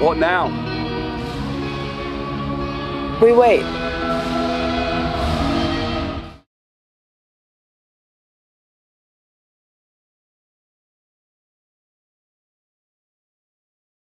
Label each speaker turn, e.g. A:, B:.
A: What now?
B: We wait.